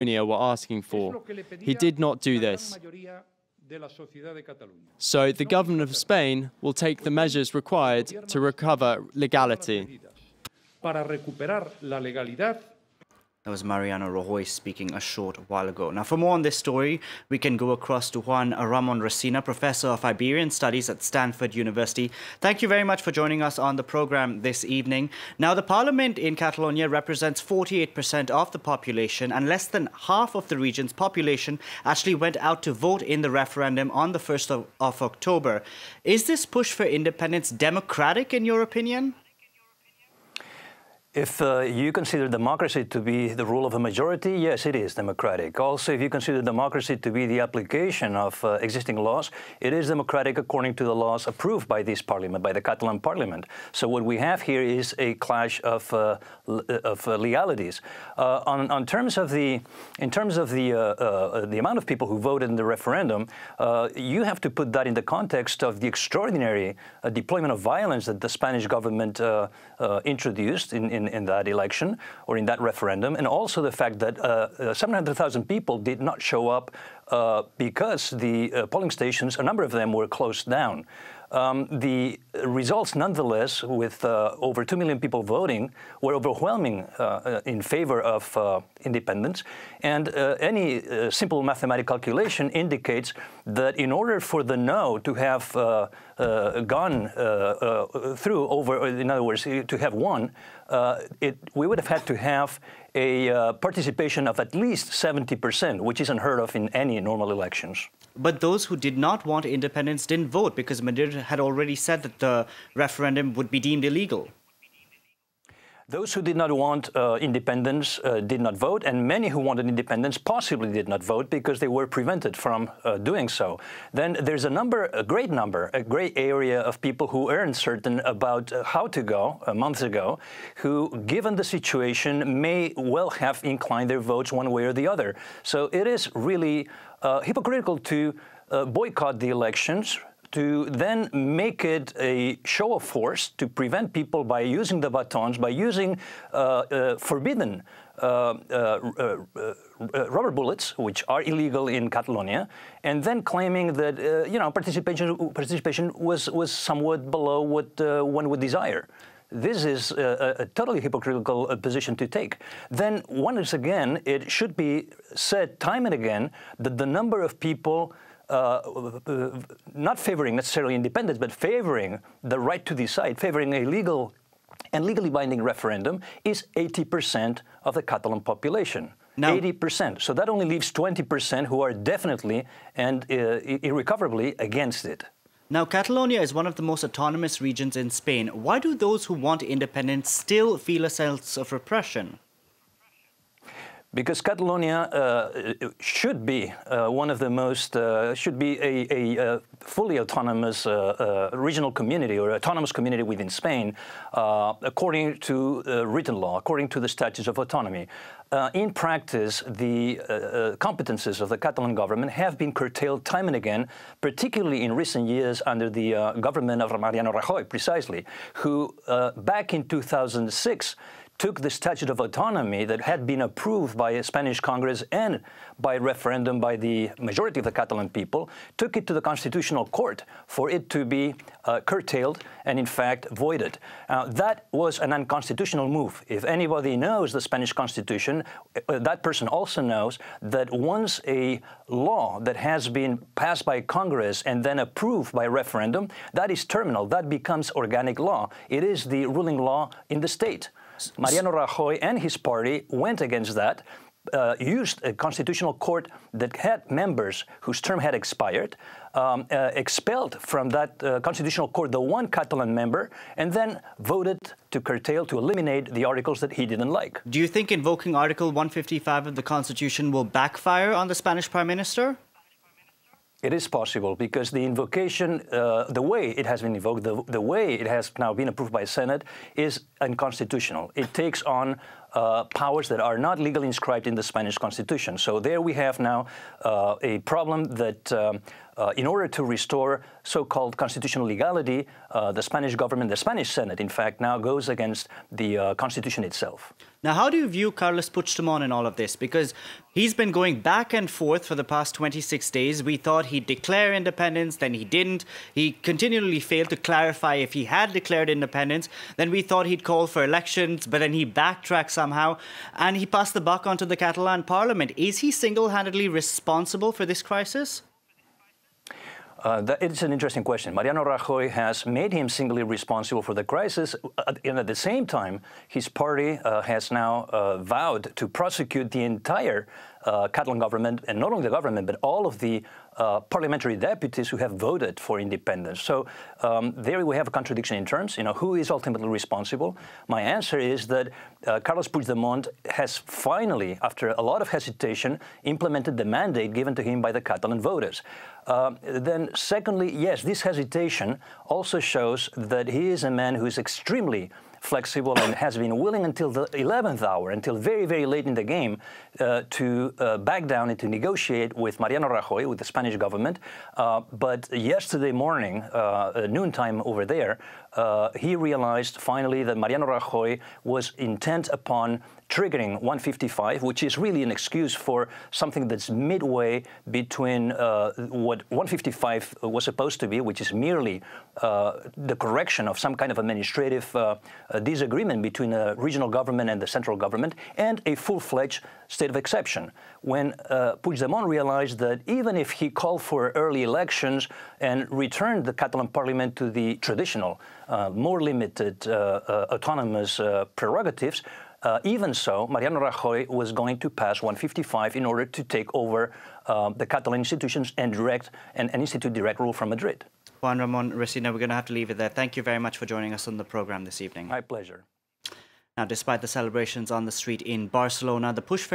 were asking for. He did not do this. So the government of Spain will take the measures required to recover legality. That was Mariano Rajoy speaking a short while ago. Now, for more on this story, we can go across to Juan Ramon Resina, Professor of Iberian Studies at Stanford University. Thank you very much for joining us on the program this evening. Now, the parliament in Catalonia represents 48% of the population, and less than half of the region's population actually went out to vote in the referendum on the 1st of, of October. Is this push for independence democratic, in your opinion? If uh, you consider democracy to be the rule of a majority, yes, it is democratic. Also, if you consider democracy to be the application of uh, existing laws, it is democratic according to the laws approved by this parliament, by the Catalan parliament. So what we have here is a clash of, uh, uh of uh, legalities. Uh, on, on, terms of the, in terms of the, the amount of people who voted in the referendum, you have to put that in the context of the extraordinary deployment of violence that the Spanish government introduced in, in in, that election or in that referendum, and also the fact that uh, uh 700,000 people did not show up uh, because the uh, polling stations, a number of them were closed down. Um, the results, nonetheless, with uh, over 2 million people voting, were overwhelming uh, uh in favor of uh, independence. And uh, any uh, simple mathematical calculation indicates that in order for the no to have gone through over, in other words, to have won, it, we would have had to have a uh, participation of at least 70%, which is unheard of in any normal elections. But those who did not want independence didn't vote because Madrid had already said that the referendum would be deemed illegal. Those who did not want uh, independence uh, did not vote, and many who wanted independence possibly did not vote because they were prevented from uh, doing so. Then there's a number, a great number, a great area of people who are uncertain about uh, how to go uh, months ago, who, given the situation, may well have inclined their votes one way or the other. So it is really uh, hypocritical to boycott the elections to then make it a show of force to prevent people by using the batons, by using uh, uh, forbidden uh, uh, uh, rubber bullets, which are illegal in Catalonia, and then claiming that you know participation participation was was somewhat below what one would desire. This is a, a, totally hypocritical position to take. Then, once again, it should be said time and again that the number of people uh, not favoring necessarily independence, but favoring the right to decide, favoring a legal and legally binding referendum is 80% of the Catalan population. Now, 80%. So that only leaves 20% who are definitely and uh, irrecoverably against it. Now, Catalonia is one of the most autonomous regions in Spain. Why do those who want independence still feel a sense of repression? Because Catalonia uh, should be uh, one of the most, uh, should be a, a, a fully autonomous uh, uh, regional community or autonomous community within Spain, uh, according to written law, according to the statutes of autonomy. in practice, the competences of the Catalan government have been curtailed time and again, particularly in recent years under the government of Mariano Rajoy, precisely, who back in 2006 took the Statute of Autonomy that had been approved by a Spanish Congress and by referendum by the majority of the Catalan people, took it to the Constitutional Court for it to be uh, curtailed and, in fact, voided. Uh, that was an unconstitutional move. If anybody knows the Spanish Constitution, uh, that person also knows that once a law that has been passed by Congress and then approved by referendum, that is terminal. That becomes organic law. It is the ruling law in the state. Mariano Rajoy and his party went against that, uh, used a constitutional court that had members whose term had expired, um, uh, expelled from that uh, constitutional court the one Catalan member, and then voted to curtail, to eliminate the articles that he didn't like. Do you think invoking Article 155 of the Constitution will backfire on the Spanish Prime Minister? It is possible because the invocation, uh, the way it has been invoked, the, the way it has now been approved by Senate is unconstitutional. It takes on uh, powers that are not legally inscribed in the Spanish Constitution. So there we have now uh, a problem that um, uh, in order to restore so-called constitutional legality, uh, the Spanish government, the Spanish Senate, in fact, now goes against the uh, Constitution itself. Now, how do you view Carles Puigdemont in all of this? Because he's been going back and forth for the past 26 days. We thought he'd declare independence, then he didn't. He continually failed to clarify if he had declared independence. Then we thought he'd call for elections, but then he backtracked somehow. And he passed the buck onto the Catalan parliament. Is he single handedly responsible for this crisis? Uh, that, it's an interesting question. Mariano Rajoy has made him singly responsible for the crisis, uh, and at the same time, his party uh, has now uh, vowed to prosecute the entire uh, Catalan government, and not only the government, but all of the uh, parliamentary deputies who have voted for independence. So um, there we have a contradiction in terms. You know, who is ultimately responsible? My answer is that uh, Carles Puigdemont has finally, after a lot of hesitation, implemented the mandate given to him by the Catalan voters. Uh, then, secondly, yes, this hesitation also shows that he is a man who is extremely flexible and has been willing until the 11th hour, until very, very late in the game, uh, to uh, back down and to negotiate with Mariano Rajoy, with the Spanish government. Uh, but yesterday morning, uh, noontime over there, uh, he realized finally that Mariano Rajoy was intent upon triggering 155, which is really an excuse for something that's midway between uh, what 155 was supposed to be, which is merely uh, the correction of some kind of administrative uh, disagreement between a regional government and the central government, and a full-fledged state of exception. When uh, Puigdemont realized that even if he called for early elections and returned the Catalan parliament to the traditional, uh, more limited uh, autonomous prerogatives, uh, even so, Mariano Rajoy was going to pass 155 in order to take over uh, the Catalan institutions and direct and, and, institute direct rule from Madrid. Juan Ramon Resina, we're going to have to leave it there. Thank you very much for joining us on the program this evening. My pleasure. Now, despite the celebrations on the street in Barcelona, the push for